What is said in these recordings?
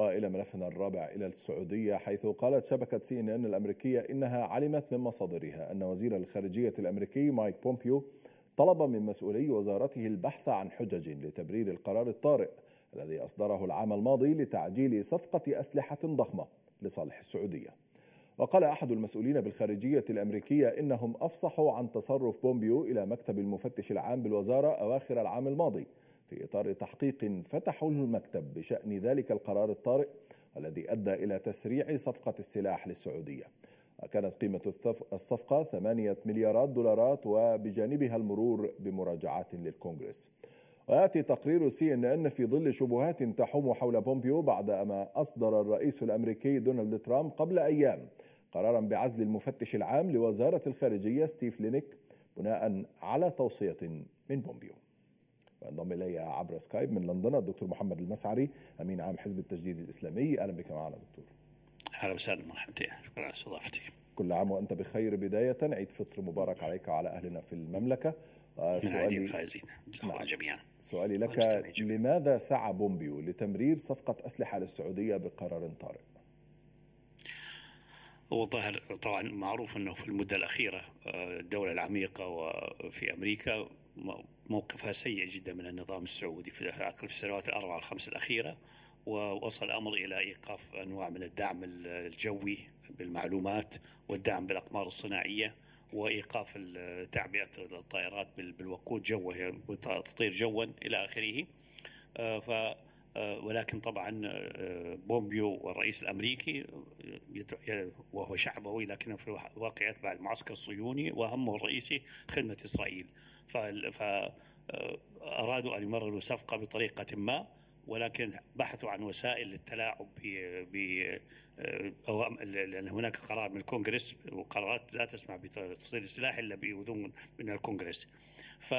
والى ملفنا الرابع إلى السعودية حيث قالت شبكة سي إن إن الأمريكية إنها علمت من مصادرها أن وزير الخارجية الأمريكي مايك بومبيو طلب من مسؤولي وزارته البحث عن حجج لتبرير القرار الطارئ الذي أصدره العام الماضي لتعجيل صفقة أسلحة ضخمة لصالح السعودية. وقال أحد المسؤولين بالخارجية الأمريكية إنهم أفصحوا عن تصرف بومبيو إلى مكتب المفتش العام بالوزارة أواخر العام الماضي في إطار تحقيق فتحه المكتب بشأن ذلك القرار الطارئ الذي أدى إلى تسريع صفقة السلاح للسعودية. وكانت قيمة الصفقة ثمانية مليارات دولارات وبجانبها المرور بمراجعات للكونغرس. ويأتي تقرير سي إن إن في ظل شبهات تحوم حول بومبيو بعدما أصدر الرئيس الأمريكي دونالد ترامب قبل أيام قرارا بعزل المفتش العام لوزارة الخارجية ستيف لينيك بناء على توصية من بومبيو. وينضم إلي عبر سكايب من لندن الدكتور محمد المسعري امين عام حزب التجديد الإسلامي. أهلا بك معنا دكتور. أهلا وسهلا مرحبتين شكرا على استضافتي. كل عام وأنت بخير. بداية عيد فطر مبارك عليك وعلى أهلنا في المملكة. سؤالي فايزين نعم. جميعا. سؤالي لك لماذا سعى بومبيو لتمرير صفقة أسلحة للسعودية بقرار طارئ؟ هو ظاهر طبعا معروف إنه في المدة الأخيرة الدولة العميقة وفي أمريكا موقفها سيء جدا من النظام السعودي في السنوات الأربع الخمس الأخيرة ووصل الأمر إلى إيقاف أنواع من الدعم الجوي بالمعلومات والدعم بالأقمار الصناعية وإيقاف تعبئة الطائرات بالوقود جوا تطير جوا إلى آخره. ف ولكن طبعا بومبيو والرئيس الأمريكي وهو شعبوي لكنه في الواقع يتبع المعسكر الصهيوني وهمه الرئيسي خدمة إسرائيل. فارادوا أن يمرروا صفقه بطريقة ما ولكن بحثوا عن وسائل للتلاعب ب لأن هناك قرار من الكونغرس وقرارات لا تسمح بتصدير السلاح إلا باذون من الكونغرس. ف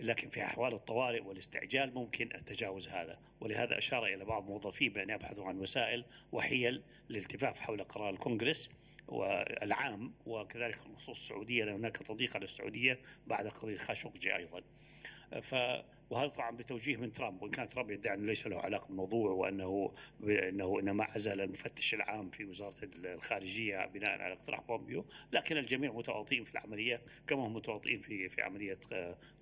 لكن في أحوال الطوارئ والاستعجال ممكن التجاوز هذا ولهذا أشار إلى بعض الموظفين بأن يبحثوا عن وسائل وحيل للالتفاف حول قرار الكونغرس والعام وكذلك خصوص السعودية لأن هناك تضييق على السعودية بعد قضية خاشقجي أيضا. ف وهذا طبعا بتوجيه من ترامب وإن كان ترامب يدعي إنه ليس له علاقة بالموضوع وإنه إنه انما عزل المفتش العام في وزارة الخارجية بناء على اقتراح بومبيو، لكن الجميع متواطئين في العملية كما هم متواطئين في في عملية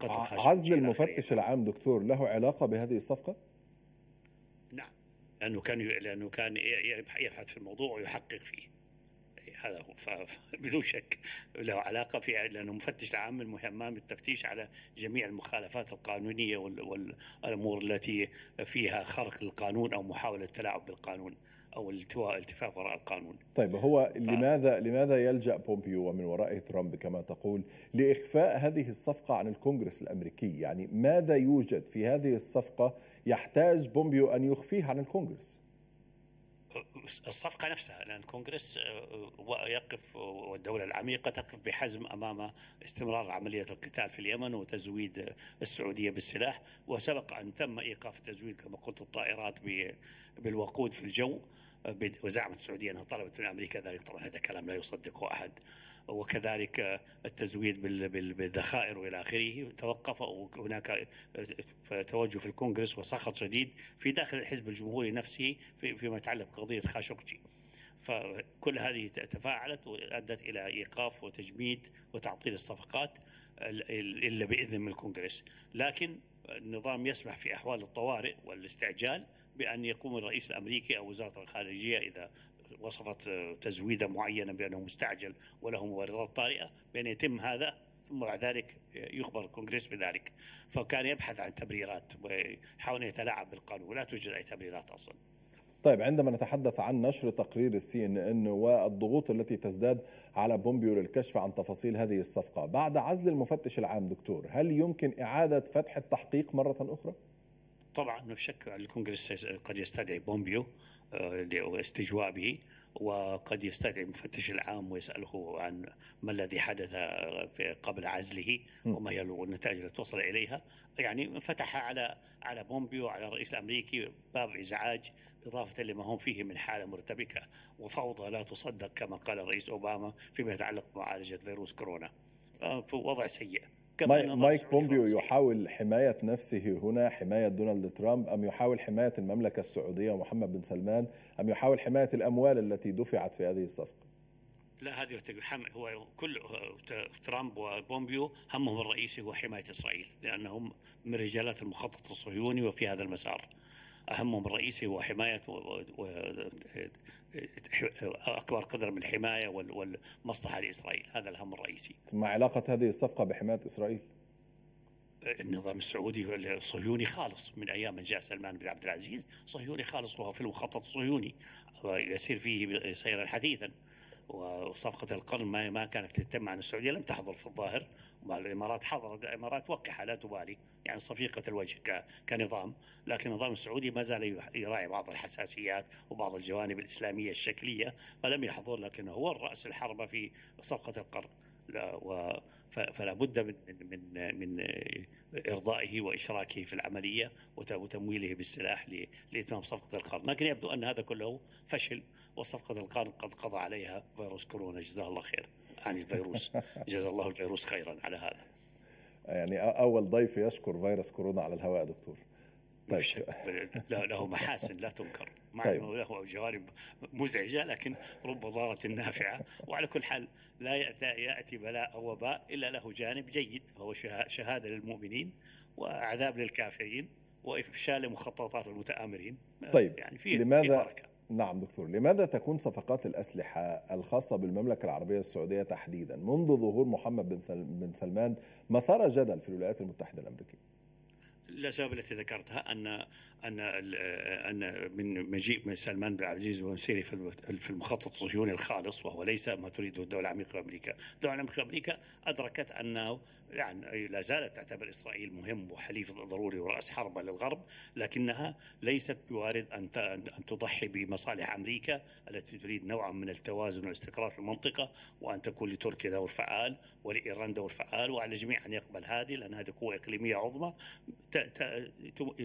قتل خاشقجي عزل المفتش العام دكتور له علاقة بهذه الصفقة؟ نعم لأنه كان لأنه كان يبحث في الموضوع ويحقق فيه. هذا هو فبدون شك له علاقة في لأنه مفتش العام من مهمات التفتيش على جميع المخالفات القانونية والأمور التي فيها خرق للقانون أو محاولة التلاعب بالقانون أو الالتفاف وراء القانون. طيب هو ف... لماذا لماذا يلجأ بومبيو ومن ورائه ترامب كما تقول لإخفاء هذه الصفقة عن الكونغرس الأمريكي؟ يعني ماذا يوجد في هذه الصفقة يحتاج بومبيو أن يخفيه عن الكونغرس؟ الصفقة نفسها لأن الكونغرس يقف والدولة العميقة تقف بحزم أمام استمرار عملية القتال في اليمن وتزويد السعودية بالسلاح. وسبق أن تم إيقاف تزويد كما قلت الطائرات بالوقود في الجو وزعمت السعودية أنها طلبت من أمريكا ذلك. طبعا هذا كلام لا يصدقه أحد. وكذلك التزويد بالذخائر وإلى آخره توقف وهناك توجه في الكونغرس وسخط شديد في داخل الحزب الجمهوري نفسه فيما يتعلق بقضية خاشقجي. فكل هذه تفاعلت وأدت إلى إيقاف وتجميد وتعطيل الصفقات إلا بإذن من الكونغرس، لكن النظام يسمح في أحوال الطوارئ والاستعجال بأن يقوم الرئيس الأمريكي أو وزارة الخارجية إذا وصفت تزويدا معينا بأنه مستعجل وله مبررات طارئة بأن يتم هذا ثم بعد ذلك يخبر الكونغرس بذلك فكان يبحث عن تبريرات ويحاول يتلاعب بالقانون ولا توجد أي تبريرات أصلا طيب عندما نتحدث عن نشر تقرير السي إن إن والضغوط التي تزداد على بومبيو للكشف عن تفاصيل هذه الصفقة، بعد عزل المفتش العام دكتور، هل يمكن إعادة فتح التحقيق مرة أخرى؟ طبعا ما شك الكونغرس قد يستدعي بومبيو واستجواء به وقد يستدعي المفتش العام ويسأله عن ما الذي حدث قبل عزله وما هي النتائج التي وصل إليها. يعني فتح على على بومبيو على الرئيس الأمريكي باب إزعاج إضافة لما هم فيه من حالة مرتبكة وفوضى لا تصدق كما قال الرئيس أوباما فيما يتعلق بمعالجة فيروس كورونا. في وضع سيء. مايك بومبيو يحاول حماية نفسه هنا حماية دونالد ترامب أم يحاول حماية المملكة السعودية ومحمد بن سلمان أم يحاول حماية الأموال التي دفعت في هذه الصفقة؟ لا هذه هو كل ترامب وبومبيو همهم الرئيسي هو حماية إسرائيل لأنهم من رجالات المخطط الصهيوني وفي هذا المسار. أهمهم الرئيسي هو حماية أكبر قدر من الحماية والمصلحة لإسرائيل. هذا الهم الرئيسي. ما علاقة هذه الصفقة بحماية إسرائيل؟ النظام السعودي الصهيوني خالص من أيام من جاء سلمان بن عبد العزيز. صهيوني خالص وهو في المخطط الصهيوني. يسير فيه سيرا حديثا وصفقة القرن ما ما كانت تتم عن السعودية لم تحضر في الظاهر. الإمارات حضرت الإمارات وقحها لا تبالي يعني صفيقة الوجه كنظام. لكن النظام السعودي ما زال يراعي بعض الحساسيات وبعض الجوانب الإسلامية الشكلية فلم يحضر لكنه هو الرأس الحربة في صفقة القرن. فلا بد من من من إرضائه وإشراكه في العملية وتمويله بالسلاح لإتمام صفقة القرن، لكن يبدو أن هذا كله فشل وصفقة القرن قد قضى عليها فيروس كورونا. جزاه الله خير. عن الفيروس جزا الله الفيروس خيرا على هذا. يعني أول ضيف يشكر فيروس كورونا على الهواء دكتور. طيب. له محاسن لا تنكر. مع طيب. إنه له جوانب مزعجة لكن رب ضارة نافعة. وعلى كل حال لا ياتي بلاء أو وباء إلا له جانب جيد هو شهادة للمؤمنين وعذاب للكافرين وافشال مخططات المتآمرين. طيب. يعني في لماذا بركة. نعم دكتور. لماذا تكون صفقات الأسلحة الخاصة بالمملكة العربية السعودية تحديدا؟ منذ ظهور محمد بن سلمان مثار جدل في الولايات المتحدة الأمريكية. الأسباب التي ذكرتها ان أن أن من مجيء سلمان بن عبد العزيز ومسيري في المخطط الصهيوني الخالص وهو ليس ما تريده الدولة العميقة أمريكا، الدولة العميقة أمريكا أدركت أنه يعني لا زالت تعتبر إسرائيل مهم وحليف ضروري ورأس حربه للغرب، لكنها ليست بوارد أن أن تضحي بمصالح أمريكا التي تريد نوعا من التوازن والاستقرار في المنطقة وأن تكون لتركيا دور فعال ولإيران دور فعال وعلى الجميع أن يقبل هذه لأن هذه قوة إقليمية عظمى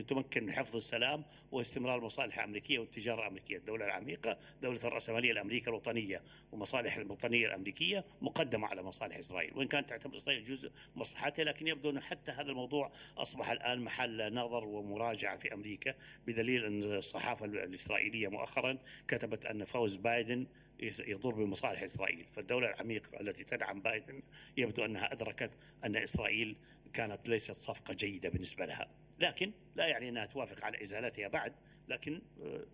تمكن من حفظ السلام واستمرار المصالح الأمريكية والتجارة الأمريكية، الدولة العميقة دولة الراسماليه الأمريكية الوطنية ومصالح الوطنية الأمريكية مقدمة على مصالح إسرائيل، وإن كانت تعتبر إسرائيل جزء مصلحتها لكن يبدو ان حتى هذا الموضوع أصبح الآن محل نظر ومراجعة في أمريكا بدليل أن الصحافة الإسرائيلية مؤخرا كتبت أن فوز بايدن يضر بمصالح إسرائيل، فالدولة العميقة التي تدعم بايدن يبدو أنها أدركت أن إسرائيل كانت ليست صفقة جيدة بالنسبة لها. لكن لا يعني أنها توافق على إزالتها بعد لكن آه،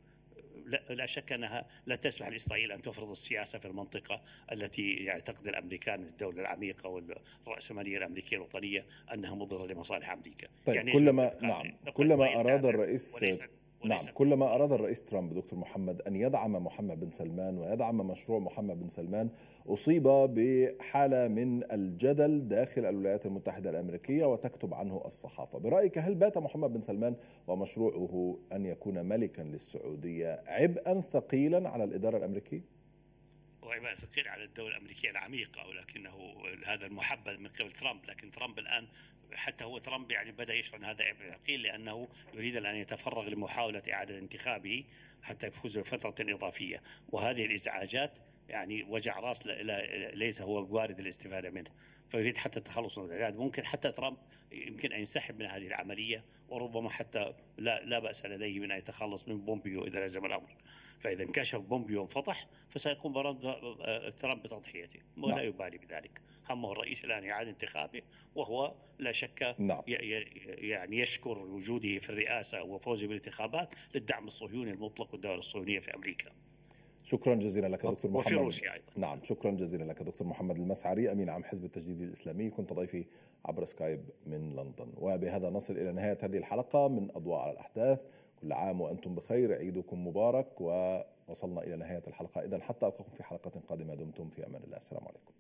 لا شك أنها لا تسمح لإسرائيل أن تفرض السياسة في المنطقة التي يعتقد الأمريكان الدولة العميقة والرأسمالية الأمريكية الوطنية أنها مضرة لمصالح أمريكا. طيب يعني كلما نعم كلما أراد الرئيس نعم كلما أراد الرئيس ترامب دكتور محمد أن يدعم محمد بن سلمان ويدعم مشروع محمد بن سلمان أصيب بحالة من الجدل داخل الولايات المتحدة الأمريكية وتكتب عنه الصحافة برأيك هل بات محمد بن سلمان ومشروعه أن يكون ملكا للسعودية عبئا ثقيلا على الإدارة الأمريكية؟ وعبء ثقيل على الدولة الأمريكية العميقة ولكنه هذا المحبذ من قبل ترامب لكن ترامب الآن حتى هو ترامب يعني بدأ يشعر هذا عبء ثقيل لأنه يريد أن يتفرغ لمحاولة إعادة انتخابه حتى يفوز بفترة إضافية وهذه الإزعاجات يعني وجع راس ليس هو وارد الاستفادة منه. فيريد حتى التخلص من العلاج ممكن حتى ترامب يمكن أن ينسحب من هذه العملية وربما حتى لا لا بأس لديه من أن يتخلص من بومبيو إذا لزم الأمر. فإذا انكشف بومبيو وانفضح فسيقوم ترامب بتضحيته ولا نعم. يبالي بذلك. همه الرئيسي الآن اعاده انتخابه وهو لا شك نعم. يعني يشكر وجوده في الرئاسة وفوزه بالانتخابات للدعم الصهيوني المطلق والدولة الصهيونية في أمريكا. شكرا جزيلا لك دكتور محمد. وفي روسيا أيضا. نعم شكرا جزيلا لك دكتور محمد المسعري أمين عام حزب التجديد الإسلامي. كنت ضيفي عبر سكايب من لندن. وبهذا نصل إلى نهاية هذه الحلقة من أضواء على الأحداث. كل عام وأنتم بخير عيدكم مبارك ووصلنا إلى نهاية الحلقة. اذا حتى ألقاكم في حلقة قادمة دمتم في أمان الله. السلام عليكم.